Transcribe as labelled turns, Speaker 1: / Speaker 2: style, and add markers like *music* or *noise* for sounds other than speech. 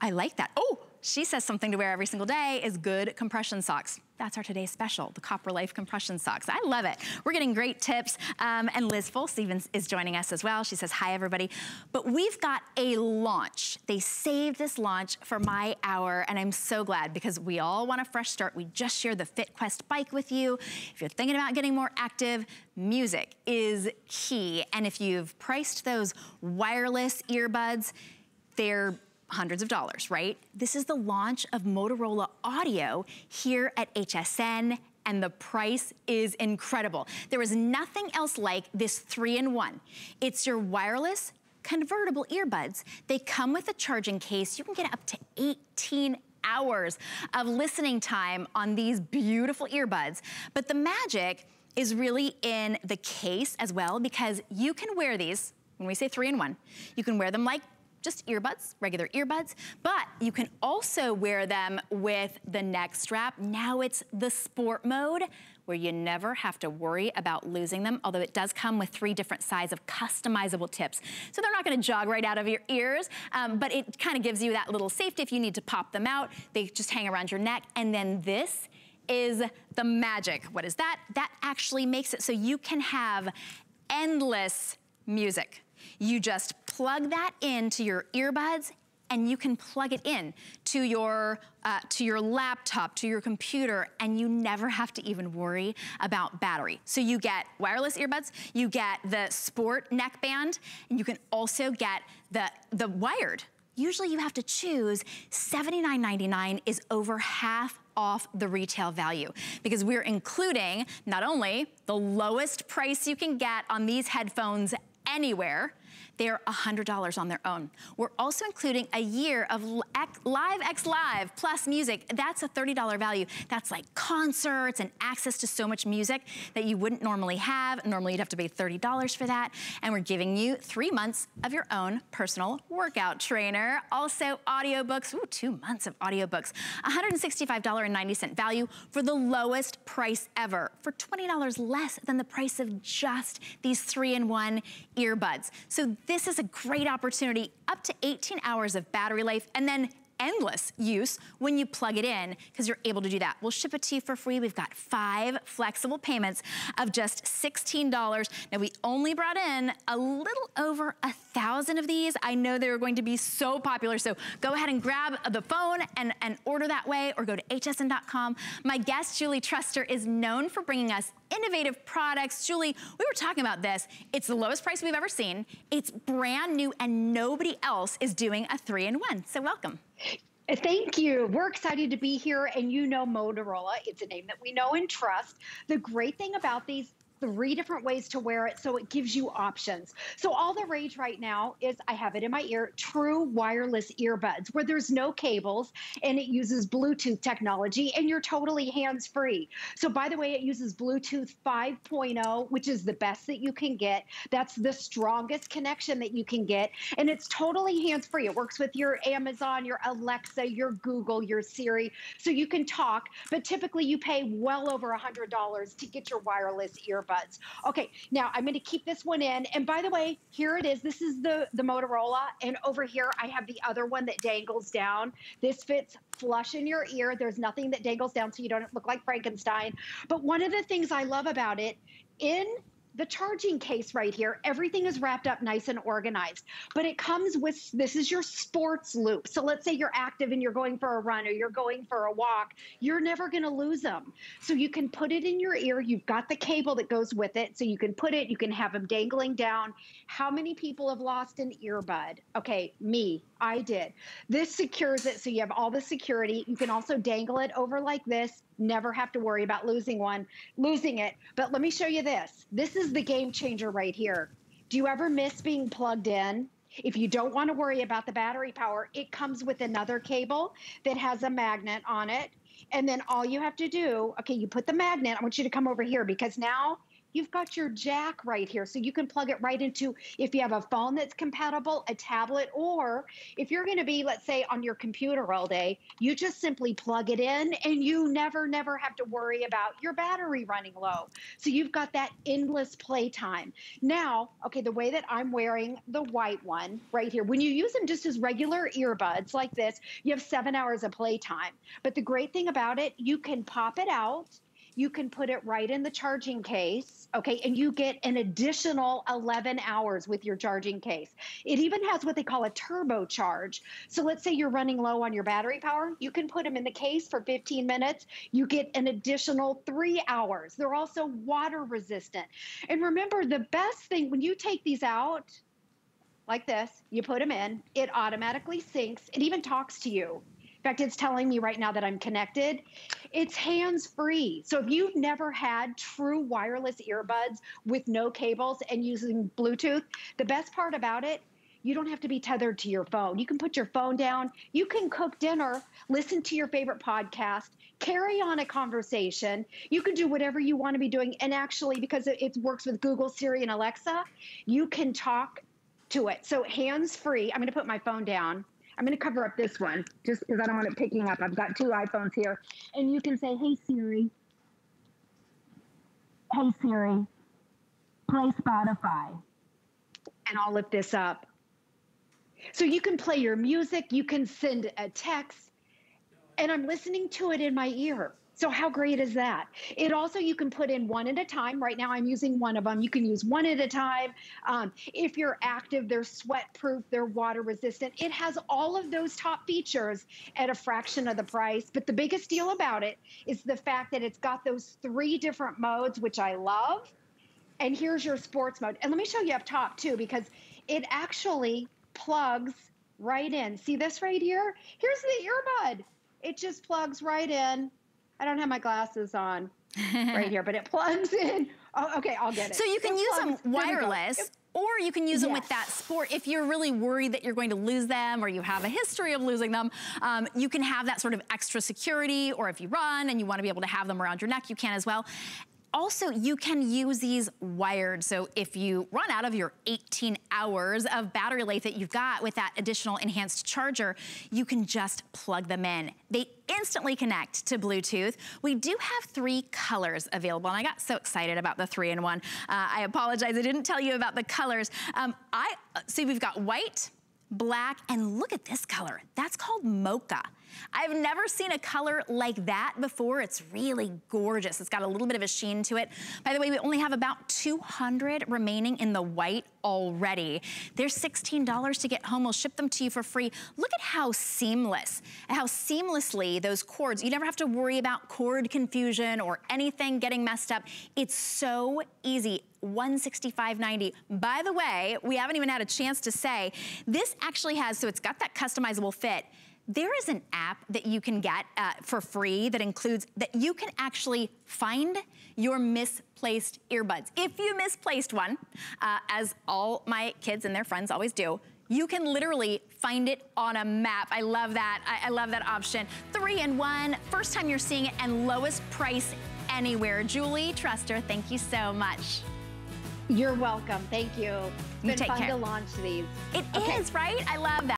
Speaker 1: I like that. Oh, she says something to wear every single day is good compression socks. That's our today's special, the Copper Life compression socks. I love it. We're getting great tips. Um, and Liz Full-Stevens is joining us as well. She says, hi, everybody. But we've got a launch. They saved this launch for my hour, and I'm so glad because we all want a fresh start. We just shared the FitQuest bike with you. If you're thinking about getting more active, music is key. And if you've priced those wireless earbuds, they're hundreds of dollars, right? This is the launch of Motorola Audio here at HSN and the price is incredible. There is nothing else like this three-in-one. It's your wireless convertible earbuds. They come with a charging case. You can get up to 18 hours of listening time on these beautiful earbuds. But the magic is really in the case as well because you can wear these, when we say three in one, you can wear them like just earbuds, regular earbuds, but you can also wear them with the neck strap. Now it's the sport mode where you never have to worry about losing them, although it does come with three different size of customizable tips. So they're not gonna jog right out of your ears, um, but it kind of gives you that little safety if you need to pop them out. They just hang around your neck. And then this is the magic. What is that? That actually makes it so you can have endless music. You just plug that into your earbuds and you can plug it in to your, uh, to your laptop, to your computer, and you never have to even worry about battery. So you get wireless earbuds, you get the sport neckband, and you can also get the, the wired. Usually you have to choose, $79.99 is over half off the retail value because we're including not only the lowest price you can get on these headphones anywhere, they're $100 on their own. We're also including a year of Live X Live plus music. That's a $30 value. That's like concerts and access to so much music that you wouldn't normally have. Normally you'd have to pay $30 for that. And we're giving you three months of your own personal workout trainer. Also audiobooks, ooh, two months of audiobooks. $165.90 value for the lowest price ever for $20 less than the price of just these three-in-one earbuds. So this is a great opportunity, up to 18 hours of battery life, and then endless use when you plug it in because you're able to do that. We'll ship it to you for free. We've got five flexible payments of just $16. Now we only brought in a little over a thousand of these. I know they were going to be so popular. So go ahead and grab the phone and, and order that way or go to hsn.com. My guest, Julie Truster, is known for bringing us innovative products. Julie, we were talking about this. It's the lowest price we've ever seen. It's brand new and nobody else is doing a three-in-one. So welcome.
Speaker 2: Thank you. We're excited to be here and you know Motorola. It's a name that we know and trust. The great thing about these three different ways to wear it so it gives you options. So all the rage right now is I have it in my ear, true wireless earbuds where there's no cables and it uses Bluetooth technology and you're totally hands-free. So by the way, it uses Bluetooth 5.0, which is the best that you can get. That's the strongest connection that you can get. And it's totally hands-free. It works with your Amazon, your Alexa, your Google, your Siri. So you can talk, but typically you pay well over a $100 to get your wireless earbuds earbuds. Okay, now I'm gonna keep this one in. And by the way, here it is. This is the, the Motorola. And over here, I have the other one that dangles down. This fits flush in your ear. There's nothing that dangles down so you don't look like Frankenstein. But one of the things I love about it, in the charging case right here, everything is wrapped up nice and organized. But it comes with, this is your sports loop. So let's say you're active and you're going for a run or you're going for a walk, you're never gonna lose them. So you can put it in your ear, you've got the cable that goes with it, so you can put it, you can have them dangling down. How many people have lost an earbud? Okay, me, I did. This secures it so you have all the security. You can also dangle it over like this, never have to worry about losing one, losing it. But let me show you this. This is the game changer right here. Do you ever miss being plugged in? If you don't want to worry about the battery power, it comes with another cable that has a magnet on it. And then all you have to do, okay, you put the magnet, I want you to come over here because now you've got your jack right here. So you can plug it right into if you have a phone that's compatible, a tablet, or if you're going to be, let's say, on your computer all day, you just simply plug it in and you never, never have to worry about your battery running low. So you've got that endless playtime. Now, okay, the way that I'm wearing the white one right here, when you use them just as regular earbuds like this, you have seven hours of playtime. But the great thing about it, you can pop it out you can put it right in the charging case, okay, and you get an additional 11 hours with your charging case. It even has what they call a turbo charge. So let's say you're running low on your battery power, you can put them in the case for 15 minutes. You get an additional three hours. They're also water resistant. And remember, the best thing when you take these out, like this, you put them in, it automatically syncs, it even talks to you. In fact, it's telling me right now that I'm connected. It's hands free. So if you've never had true wireless earbuds with no cables and using Bluetooth, the best part about it, you don't have to be tethered to your phone. You can put your phone down, you can cook dinner, listen to your favorite podcast, carry on a conversation. You can do whatever you want to be doing. And actually, because it, works with Google, Siri, and Alexa, you can talk to it. So hands free. I'm going to put my phone down. I'm going to cover up this one just because I don't want it picking up. I've got two iPhones here. And you can say, hey, Siri. Hey, Siri, play Spotify. And I'll lift this up. So you can play your music, you can send a text, and I'm listening to it in my ear. So how great is that? It also, you can put in one at a time. Right now I'm using one of them. You can use one at a time. Um, if you're active, they're sweat proof, they're water resistant. It has all of those top features at a fraction of the price. But the biggest deal about it is the fact that it's got those three different modes, which I love. And here's your sports mode. And let me show you up top too, because it actually plugs right in. See this right here? Here's the earbud. It just plugs right in I don't have my glasses on right *laughs* here, but it plugs in. Oh, okay, I'll get it.
Speaker 1: So you can it use plugs, them wireless. Or you can use them yes. with that sport. If you're really worried that you're going to lose them or you have a history of losing them, um, you can have that sort of extra security. Or if you run and you want to be able to have them around your neck, you can as well. Also, you can use these wired. So if you run out of your 18 hours of battery life that you've got with that additional enhanced charger, you can just plug them in. They instantly connect to Bluetooth. We do have three colors available, and I got so excited about the three-in-one. Uh, I apologize, I didn't tell you about the colors. Um, I See, we've got white, black, and look at this color. That's called mocha. I've never seen a color like that before. It's really gorgeous. It's got a little bit of a sheen to it. By the way, we only have about 200 remaining in the white already. They're $16 to get home. We'll ship them to you for free. Look at how seamless, how seamlessly those cords, you never have to worry about cord confusion or anything getting messed up. It's so easy. 165.90. By the way, we haven't even had a chance to say, this actually has, so it's got that customizable fit there is an app that you can get uh, for free that includes that you can actually find your misplaced earbuds. If you misplaced one, uh, as all my kids and their friends always do, you can literally find it on a map. I love that. I, I love that option. Three in one, first time you're seeing it and lowest price anywhere. Julie Truster, thank you so much.
Speaker 2: You're welcome. Thank you. It's
Speaker 1: you
Speaker 2: been fun
Speaker 1: care.
Speaker 2: to launch these.
Speaker 1: It okay. is, right? I love that.